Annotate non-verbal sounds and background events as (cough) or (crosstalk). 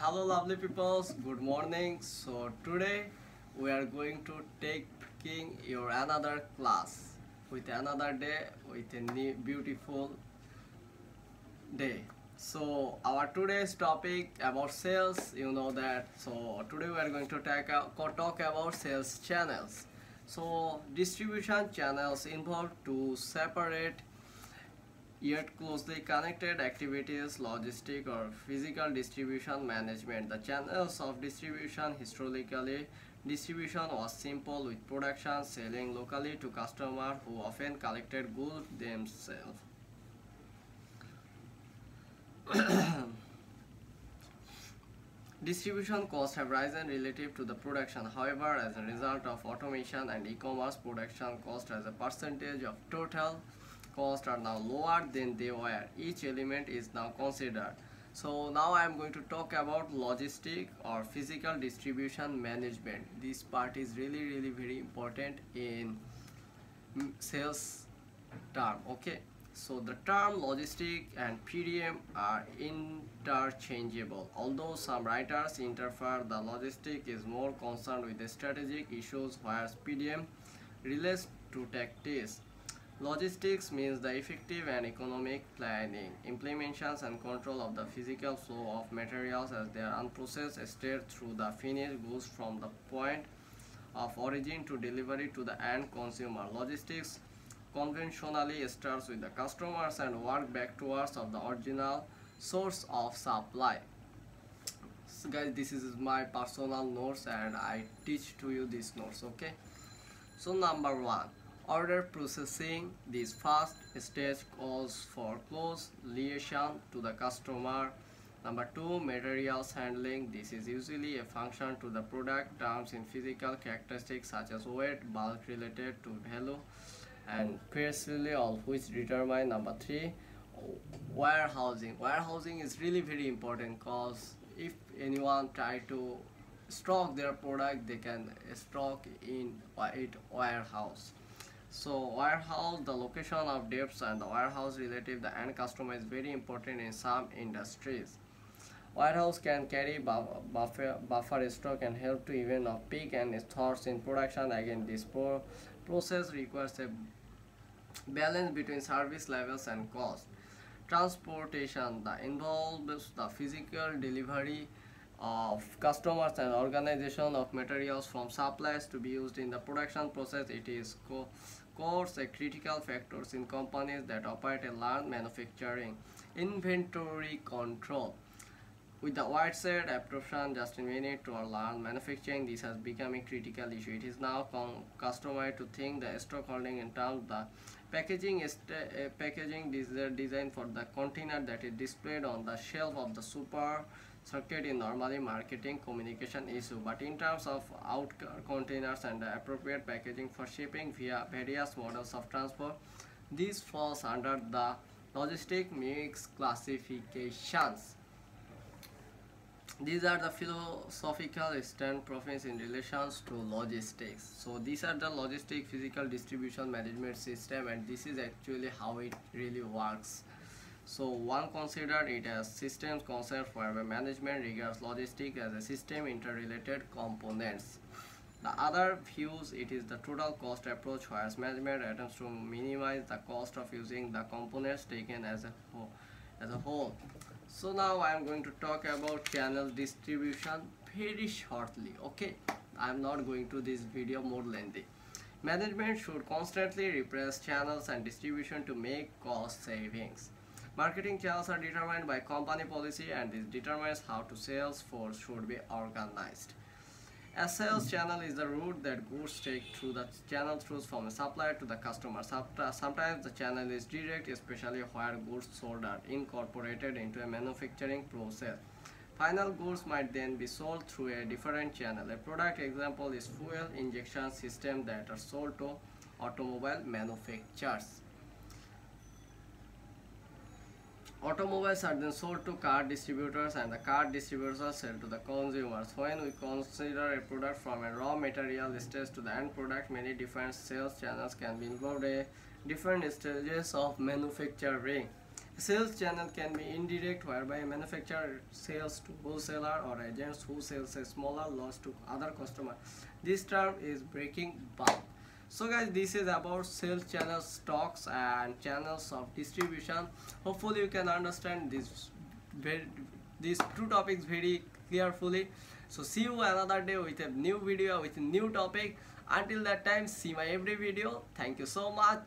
hello lovely peoples. Good morning. So today we are going to taking your another class with another day with a new beautiful day. So our today's topic about sales you know that. So today we are going to talk, talk about sales channels. So distribution channels involve to separate yet closely connected activities, logistic or physical distribution management. The channels of distribution historically distribution was simple with production selling locally to customers who often collected goods themselves. (coughs) Distribution costs have risen relative to the production. However, as a result of automation and e-commerce, production cost as a percentage of total costs are now lower than they were. Each element is now considered. So now I am going to talk about logistic or physical distribution management. This part is really really very important in sales term okay? So the term logistic and PDM are interchangeable. Although some writers interfere the logistic is more concerned with the strategic issues whereas PDM relates to tactics Logistics means the effective and economic planning, implementations and control of the physical flow of materials as they are unprocessed state through the finished goods from the point of origin to delivery to the end consumer. Logistics conventionally starts with the customers and work back towards of the original source of supply. So guys this is my personal notes and I teach to you these notes okay. So number one Order processing this first stage calls for close liaison to the customer. Number two, materials handling. This is usually a function to the product terms in physical characteristics such as weight, bulk related to value, and precisely all which determine number three, warehousing. Warehousing is really very important because if anyone try to stock their product, they can stock in it warehouse so warehouse the location of depths and the warehouse relative the end customer is very important in some industries. Warehouse can carry buffer, buffer stock and help to even uh, of peak and stores in production. Again this pro process requires a balance between service levels and cost. Transportation the involves the physical delivery of customers and organization of materials from suppliers to be used in the production process. It is co course a critical factors in companies that operate a large manufacturing inventory control with the widespread adoption just a minute to large manufacturing this has become a critical issue. It is now customary to think the stock holding in terms the packaging is uh, packaging design for the container that is displayed on the shelf of the super circuit in normally marketing communication issue. But in terms of out containers and appropriate packaging for shipping via various models of transport this falls under the logistic mix classifications these are the philosophical standpoints in relations to logistics so these are the logistic physical distribution management system and this is actually how it really works so one consider it as systems concept where management regards logistics as a system interrelated components. The other views it is the total cost approach whereas management attempts to minimize the cost of using the components taken as a whole. As a whole. So now I am going to talk about channel distribution very shortly. Okay, I am not going to this video more lengthy. Management should constantly repress channels and distribution to make cost savings. Marketing channels are determined by company policy and this determines how to sales force should be organized. A sales channel is the route that goods take through the channel through from a supplier to the customer. Sometimes the channel is direct, especially where goods sold are incorporated into a manufacturing process. Final goods might then be sold through a different channel. A product example is fuel injection system that are sold to automobile manufacturers. Automobiles are then sold to car distributors and the car distributors are sell to the consumers. When we consider a product from a raw material stage to the end product, many different sales channels can be involved in different stages of manufacturing. Sales channel can be indirect whereby a manufacturer sells to wholesaler or agents who sells a smaller loss to other customer. This term is breaking bulk. So guys this is about sales channel stocks and channels of distribution. Hopefully you can understand this very these two topics very carefully. So see you another day with a new video with a new topic. Until that time see my every video. Thank you so much.